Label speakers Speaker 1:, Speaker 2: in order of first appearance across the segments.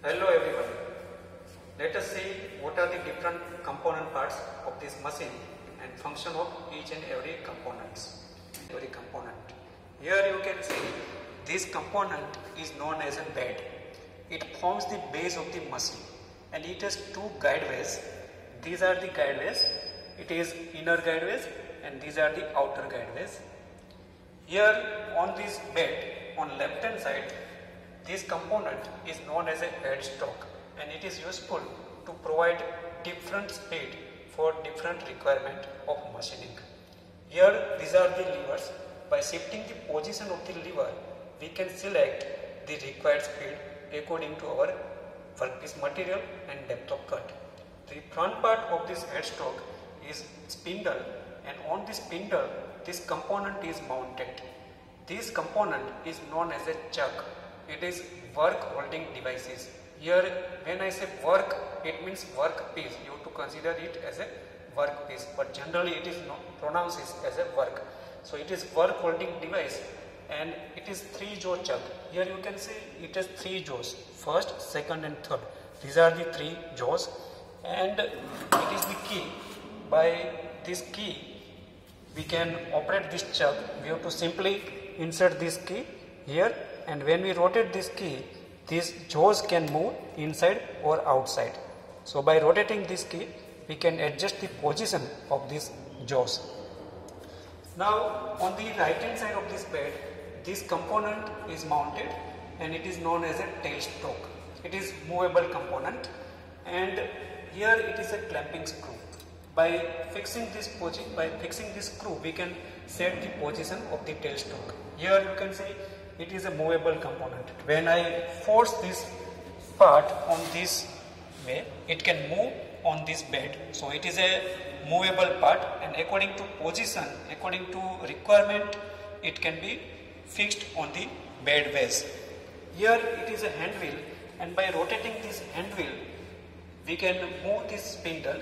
Speaker 1: Hello everyone. Let us see what are the different component parts of this machine and function of each and every components. Every component. Here you can see this component is known as a bed. It forms the base of the machine and it has two guideways. These are the guideways. It is inner guideways and these are the outer guideways. Here on this bed on left hand side this component is known as a headstock and it is useful to provide different speed for different requirement of machining. Here these are the levers. By shifting the position of the lever we can select the required speed according to our workpiece material and depth of cut. The front part of this headstock is spindle and on this spindle this component is mounted. This component is known as a chuck. It is work holding devices. Here when I say work it means work piece. You have to consider it as a work piece but generally it is pronounced as a work. So it is work holding device and it is three jaw chuck. Here you can see it has three jaws first, second and third. These are the three jaws and it is the key. By this key we can operate this chuck. We have to simply insert this key here and when we rotate this key these jaws can move inside or outside. So by rotating this key we can adjust the position of these jaws. Now on the right hand side of this bed this component is mounted and it is known as a tailstock. It is movable component and here it is a clamping screw. By fixing this position, by fixing this screw we can set the position of the tailstock. Here you can see it is a movable component. When I force this part on this way it can move on this bed. So it is a movable part and according to position, according to requirement it can be fixed on the bed base. Here it is a hand wheel and by rotating this hand wheel we can move this spindle.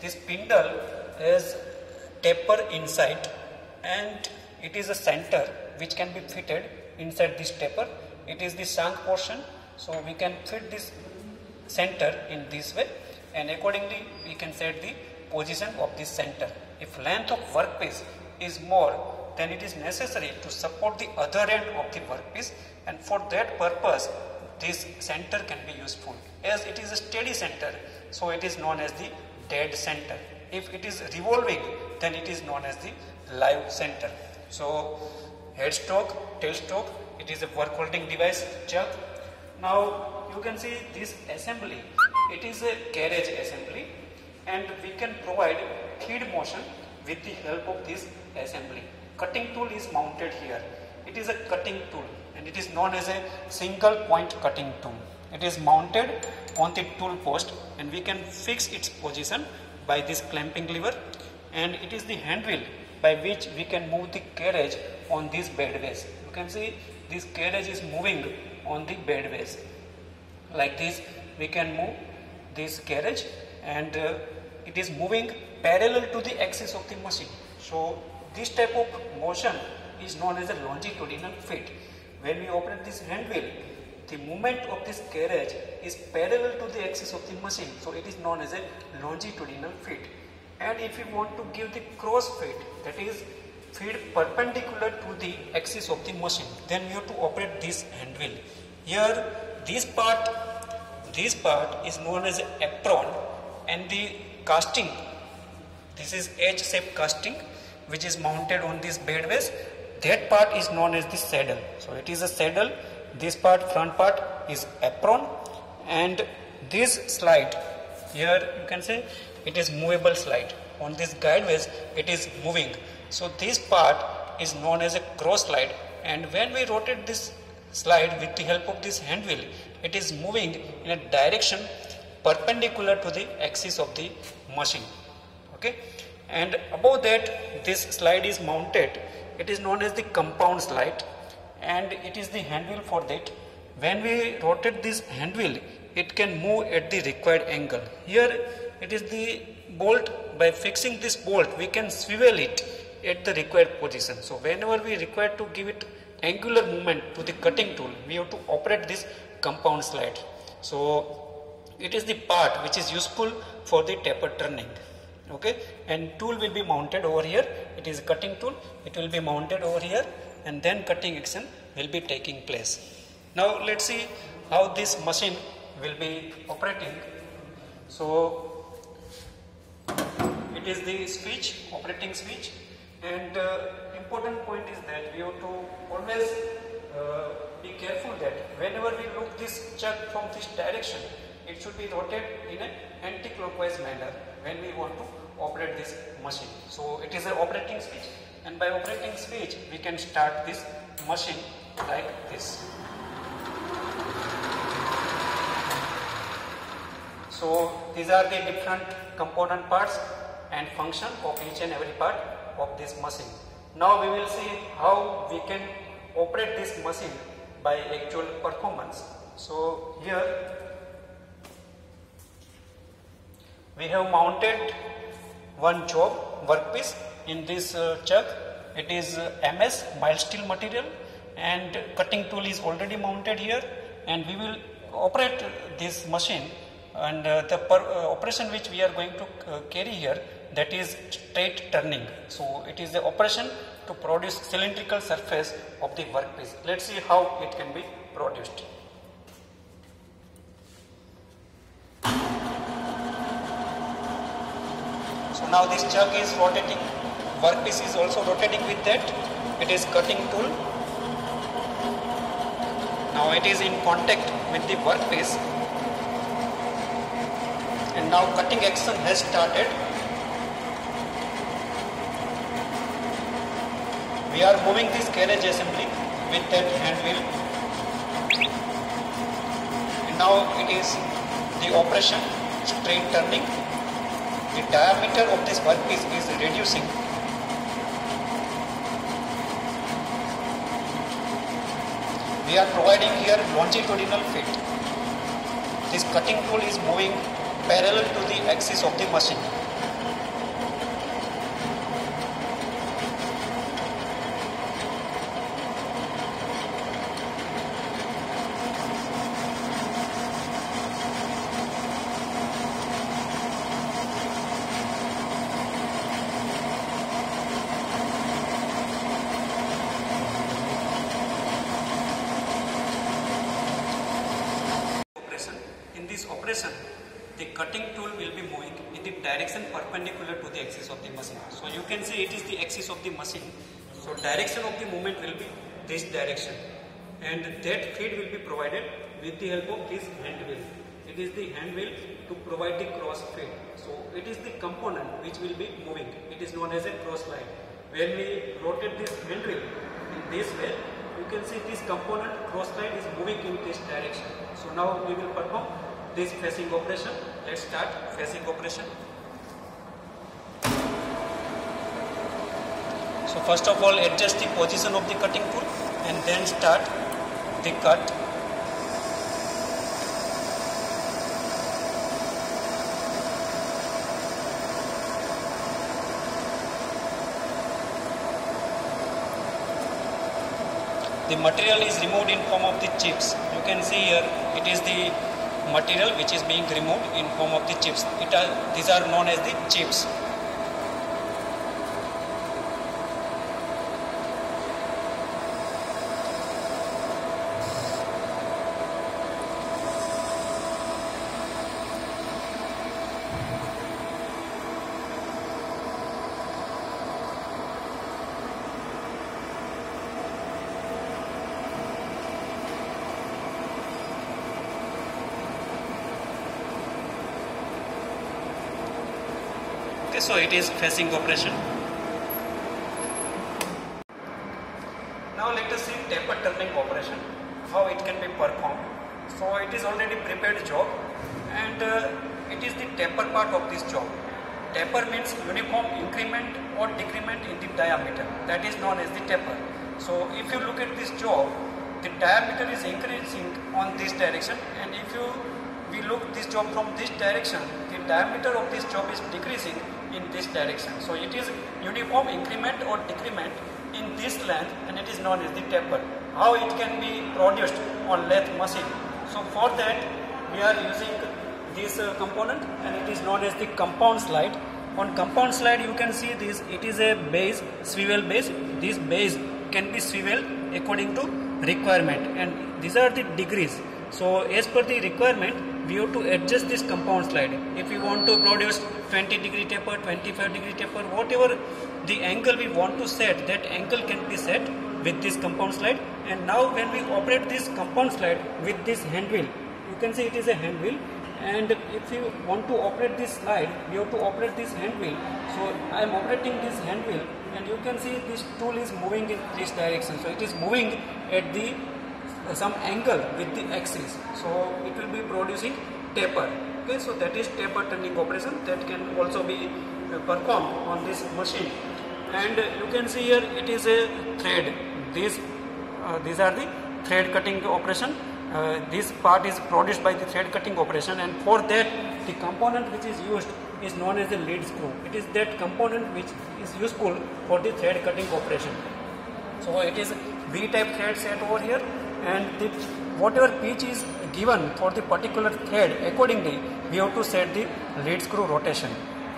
Speaker 1: This spindle has taper inside and it is a center which can be fitted inside this taper. It is the shank portion so we can fit this center in this way and accordingly we can set the position of this center. If length of workpiece is more then it is necessary to support the other end of the workpiece and for that purpose this center can be useful as it is a steady center so it is known as the dead center if it is revolving then it is known as the live center so headstock tailstock it is a work holding device chuck now you can see this assembly it is a carriage assembly and we can provide feed motion with the help of this assembly cutting tool is mounted here. It is a cutting tool and it is known as a single point cutting tool. It is mounted on the tool post and we can fix its position by this clamping lever and it is the hand wheel by which we can move the carriage on this bed base. You can see this carriage is moving on the bed base. Like this we can move this carriage and uh, it is moving parallel to the axis of the machine. So this type of motion is known as a longitudinal feed. When we operate this hand wheel, the movement of this carriage is parallel to the axis of the machine. So it is known as a longitudinal feed. And if we want to give the cross feed, that is feed perpendicular to the axis of the machine, then we have to operate this hand wheel. Here, this part, this part is known as apron and the casting, this is H-shape casting which is mounted on this bed base. That part is known as the saddle. So it is a saddle. This part front part is apron. And this slide here you can say it is movable slide. On this guide guideways it is moving so this part is known as a cross slide. And when we rotate this slide with the help of this hand wheel it is moving in a direction perpendicular to the axis of the machine. Okay? And above that this slide is mounted. It is known as the compound slide. And it is the hand wheel for that. When we rotate this hand wheel it can move at the required angle. Here it is the bolt. By fixing this bolt we can swivel it at the required position so whenever we require to give it angular movement to the cutting tool we have to operate this compound slide So it is the part which is useful for the taper turning. Okay, and tool will be mounted over here. It is a cutting tool. It will be mounted over here, and then cutting action will be taking place. Now let's see how this machine will be operating. So it is the switch, operating switch, and uh, important point is that we have to always uh, be careful that whenever we look this chuck from this direction, it should be rotated in an anti-clockwise manner when we want to operate this machine. So it is an operating switch and by operating switch we can start this machine like this. So these are the different component parts and function of each and every part of this machine. Now we will see how we can operate this machine by actual performance. So here we have mounted one job workpiece in this uh, chuck. It is uh, MS mild steel material and cutting tool is already mounted here and we will operate this machine and uh, the per, uh, operation which we are going to uh, carry here that is straight turning. So it is the operation to produce cylindrical surface of the workpiece. Let's see how it can be produced. So now this chuck is rotating, workpiece is also rotating with that. It is cutting tool. Now it is in contact with the workpiece and now cutting action has started. We are moving this carriage assembly with that hand wheel and now it is the operation straight turning the diameter of this workpiece is reducing. We are providing here longitudinal feed. This cutting tool is moving parallel to the axis of the machine. operation. In this operation, the cutting tool will be moving in the direction perpendicular to the axis of the machine. So you can say it is the axis of the machine. So direction of the movement will be this direction and that feed will be provided with the help of this hand wheel. It is the hand wheel to provide the cross feed. So it is the component which will be moving. It is known as a cross slide. When we rotate this hand wheel in this way, you can see this component cross slide is moving in this direction. So now we will perform this facing operation. Let's start facing operation. So first of all adjust the position of the cutting tool and then start the cut. The material is removed in form of the chips. You can see here it is the material which is being removed in form of the chips. Are, these are known as the chips. So it is facing operation. Now let us see taper turning operation, how it can be performed. So it is already prepared job and uh, it is the taper part of this job. Taper means uniform increment or decrement in the diameter. That is known as the taper. So if you look at this job, the diameter is increasing on this direction and if you we look this job from this direction, the diameter of this job is decreasing in this direction. So it is uniform increment or decrement in this length and it is known as the taper. How it can be produced on lathe machine. So for that we are using this uh, component and it is known as the compound slide. On compound slide you can see this it is a base swivel base. This base can be swivel according to requirement and these are the degrees. So as per the requirement we have to adjust this compound slide. If we want to produce 20 degree taper, 25 degree taper, whatever the angle we want to set, that angle can be set with this compound slide. And now when we operate this compound slide with this hand wheel, you can see it is a hand wheel. And if you want to operate this slide, you have to operate this hand wheel. So I am operating this hand wheel, and you can see this tool is moving in this direction. So it is moving at the some angle with the axis. So it will be producing taper. Okay so that is taper turning operation that can also be uh, performed on this machine. And you can see here it is a thread. These uh, these are the thread cutting operation. Uh, this part is produced by the thread cutting operation and for that the component which is used is known as the lead screw. It is that component which is useful for the thread cutting operation. So it is V type thread set over here and the, whatever pitch is given for the particular thread accordingly we have to set the lead screw rotation.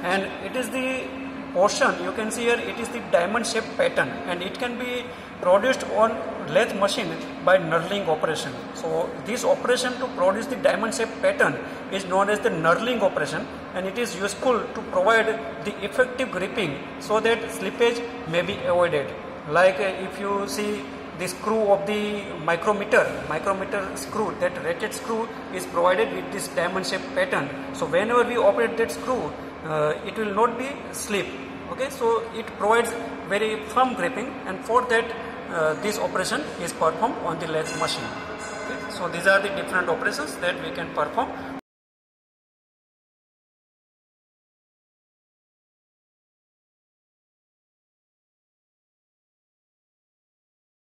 Speaker 1: And it is the portion you can see here it is the diamond shaped pattern and it can be produced on lathe machine by knurling operation. So this operation to produce the diamond shaped pattern is known as the knurling operation and it is useful to provide the effective gripping so that slippage may be avoided. Like uh, if you see the screw of the micrometer micrometer screw that rated screw is provided with this diamond shaped pattern. So whenever we operate that screw uh, it will not be slip okay? So it provides very firm gripping and for that uh, this operation is performed on the lathe machine. Okay? so these are the different operations that we can perform